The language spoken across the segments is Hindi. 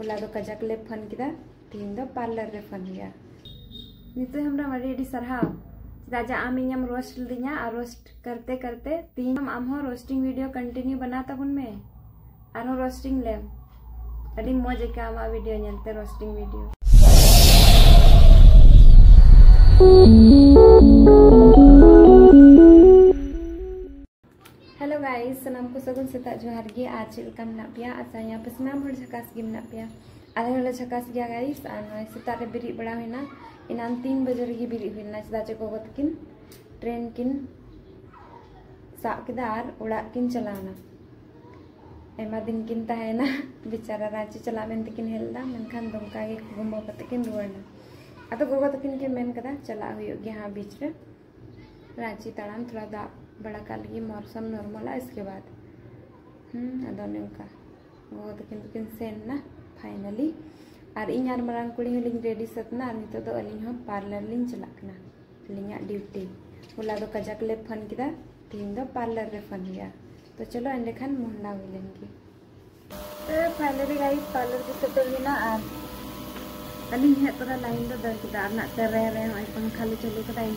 दो कजाक ले फ़ोन किदा? तीन दो पार्लर रे फ़ोन गया नितो हमरा सरहाव चेदा जा आम इᱧam रोस्ट लदिኛ और रोस्ट करते करते तीन आम हो रोस्टिंग वीडियो कंटिन्यू बना तबुन में। आरो रोस्टिंग ले अड़ी मौज के आमा video ñelte roasting video. Hello guys सनाम को सगुन सेता जोहार गे आज चलका मना पिया आशा यहाँ पे सनाम हर झकास गे मना पिया आले हले झकास गया गाइस और सेता रे बिरी बड़ा होना इनान तीन बजे रे बिरी होना चदा चे गोगो तकिन ट्रेन किन साब केदा उड़ा किन चलाना एमा दिन किन तहेना बेचारा रांची चला मेन तकिन हेलदा मेनखान दमका गे घुमो कते किन रुवरना अतो गोगो तकिन के मेन कदा चला हुई गया हाँ बीच रे रांची ताड़ाम थोड़ा दा बड़ा काल की मौसम नॉर्मल है, इसके बाद। अदो नौका गो तकिन तकिन सेन ना फाइनली और इन यार मरांग कुड़ी हलिंग रेडी सतना और नितो अलिंग हम पार्लर लिंग चलाकना अलिंग ड्यूटी होला दो कजाक ले फ़ोन किदा तीन दो पार्लर रे फ़ोन गया तो चलो एंडे खान मुहला हुई लेंगे। तो फाइनली गाइस पार्लर की सेटल ना और अलिंग है तोरा लाइन दो दर किदा और ना रह रहे हैं पंखा ले चलो कदा इन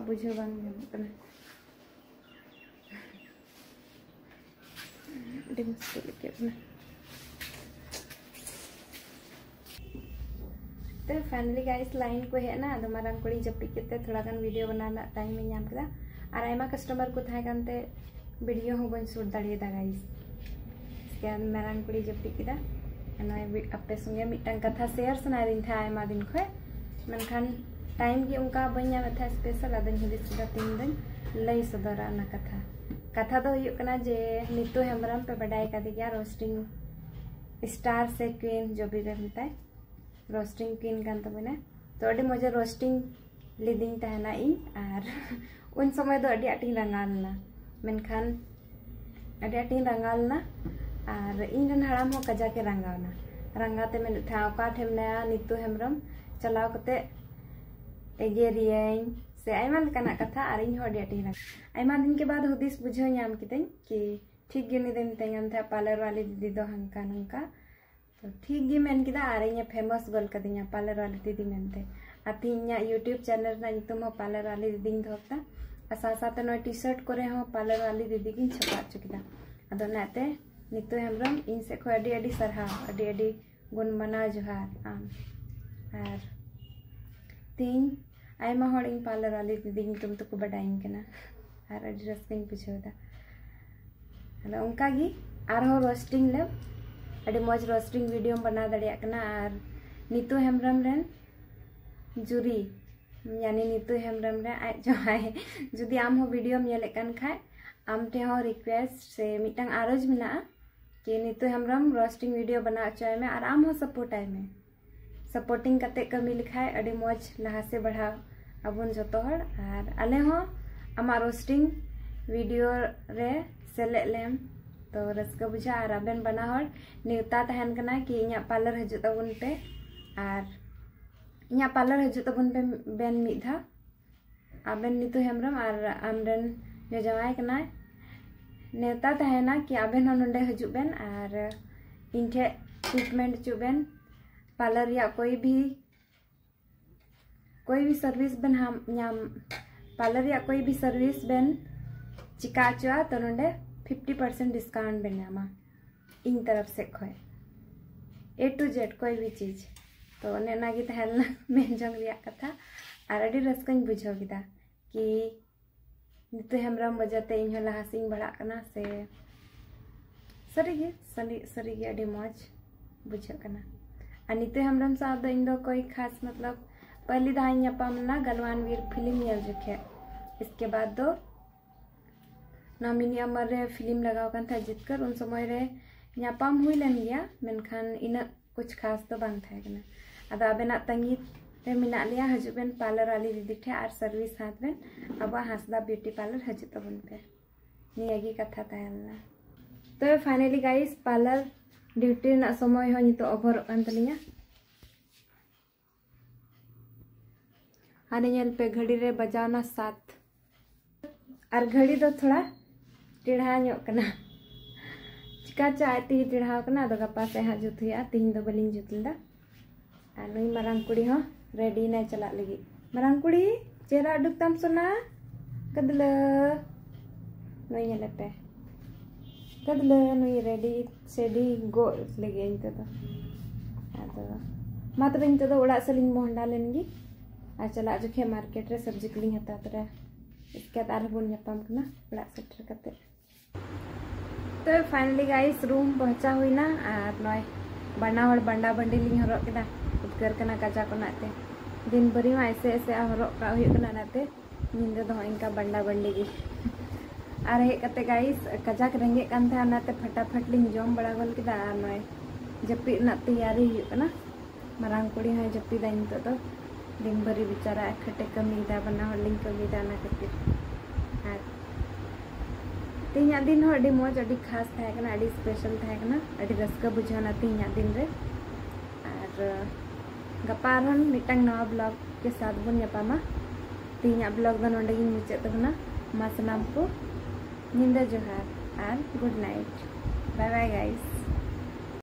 bujho bang kena di muskil ke na तो फाइनली गाइस लाइन को है ना मारंग कुड़ी जब पिकते थोड़ा वीडियो बनाना टाइम में नाम और आयमा कस्टमर को कानते वीडियो हो बन शूट दाड़ियदा गाइस मारंग कुड़ी नय अपे संगे मिटन कथा शेयर था आयमा दिन मनखान टाइम की उनका बन था स्पेशल अदन हुदिस का तीन दिन लई सदरा ना कथा। कथा हुई कना जे नीतू हेमरम पे बडाई का दिया रोस्टिंग स्टार से क्वीन जो भी रहता है रोस्टिंग क्वीन कान तबना तो अड़ी मज़े रोस्टिंग लीडिंग तहना इन और उन समय दो अड़ी आटिंग रंगालना। मेनखान अड़ी आटिंग रंगालना, और इन हड़ाम हो कजा के रंगावना रंगाते में था का ठेमना नीतू हेमरम चलाव कते एगेरियन से आयमा कथा इन अड़ी आटी आयमा दिन के बाद हुदिस बुझो कितें कि ठीक गे निदे था पार्लर वाली दीदी दो हंका नंका तो ठीक गे मेन किदा और इन फ़ेमस गोल कदिया पार्लर वाली दीदी मेनते आती इन यूट्यूब चैनल पार्लर वाली दीदी धोता और साथ टी शर्ट को पार्लर वाली दीदी की छपा चुकीदा अदो नाते हेमरम इन से खो अडी अडी सरहा अडी अडी गुण मना जोहार आम तीन हड़ पार्लर वाली दीदी तुम तो कना और अडी रस्किन बुझेदा अदो उनका गी आरो रोस्टिंग ले अडी मौज रोस्टिंग वीडियो बना और नीतू हेमरम जुरी यानी नीतू हेमरम आज जो है जुदी आम वीडियो नेले कन खाय आम टे हो रिक्वेस्ट से मिटंग आरोज मिना कि नीतू हेमरम रोस्टिंग वीडियो बना चाहे में और आम सपोर्ट में सपोर्टिंग कते कमी लिखाय अडी मौज लहा से बढ़ाओ अबन जो और आले हो आमा रोस्टिंग वीडियो रे सेले लेम तो रस्का बुझा और आबेन बना हर नेवता तहन कना कि इኛ पार्लर हजू तबन पे और इኛ पार्लर हजू तबन पे बेन मिधा आबेन नितु हेमरम और आमरेन जो जवाई कना नेवता तहना कि आबेन हो नोंडे हजू बेन और इन ठे ट्रीटमेंट चु बेन पार्लर या कोई भी कोई भी सर्विस बन हम नाम पार्लर या कोई भी सर्विस बन चिका चुआ तो नोंडे फिफ्टी परसेंट डिस्काउंट बेन नामा इन तरफ़ से खोए। ए टू जेड कोई भी चीज़। तो नेनागी तहलना मेन जंग रिया कथा और अड़ी रस्कन बुझो किदा कि नितु हेमरम वजहते इन लहासिंग बढ़ा से सरीगे सरी सरीगे अड़ी मौज बुझो कना अनिते हमरम साथ दिन कोई खास मतलब पहली दाई पमला गलवान वीर फ़िल्म यल जखे। इसके बाद दो नामिनी अमर रे फ़िल्म लगाओ कन था जितकर, उन समय रे यापाम हुई लन गया मेनखान इन कुछ खास तो बन था कि अब अबेना तंगी ते मिना लिया हजुबेन पार्लर वाली दीदी थे, आर सर्विस हाथ बेन। अब हंसदा ब्यूटी पार्लर हजू तो बन पे। नियगी कथा था अल्लाह तो फाइनली गाइस पार्लर ड्यूटी समय ओभर हानेलपे घड़ी रे बजावना सात और घड़ी दो थोड़ा टेढ़ा चिका चा ती टेढ़ा गपा से हाँ जुत तीन दो बाली नई मारा कुड़ी हाँ रेडी ना चला लगी मारा कुड़ी चेहरा उडुकता सोना कदल नई पे नुई रेडी सेडी गो तबे सलिंग मोहंडा लेनगी आ चला जोखे मार्केट सब्ज़ी कलिंग हता तरे इसके तार बुन nyapam kena ओड़ा सेटर कते तो फाइनली गाइस रूम पहुँचा हुई ना और नय बना हड़ बंडा बंडी लिंग हरो केदा उद्गर कना काजा को दिन भरी ऐसे ऐसे हरो का हुई कना नाते नींद दो इनका बंडा बंडी की और हेते गाइस कजाक रेंगे नाते फटाफट लिंग जम बड़ा गोल के नए जपीद तैयारी मांग कुड़ी हाँ जपीदा नित दिन भरी बेचारा खटे कमी बना लिंग कमीदा खातिर तीन दिन मज अभी खास स्पेशल अभी रस्क बुझाना तीन दिन रे और गपा मिट्टन नवा ब्लॉग के साथ बन नापामा तीन ब्लॉग मुचाद तबना मा सनाम को Ninda Johar and good night. Bye bye guys.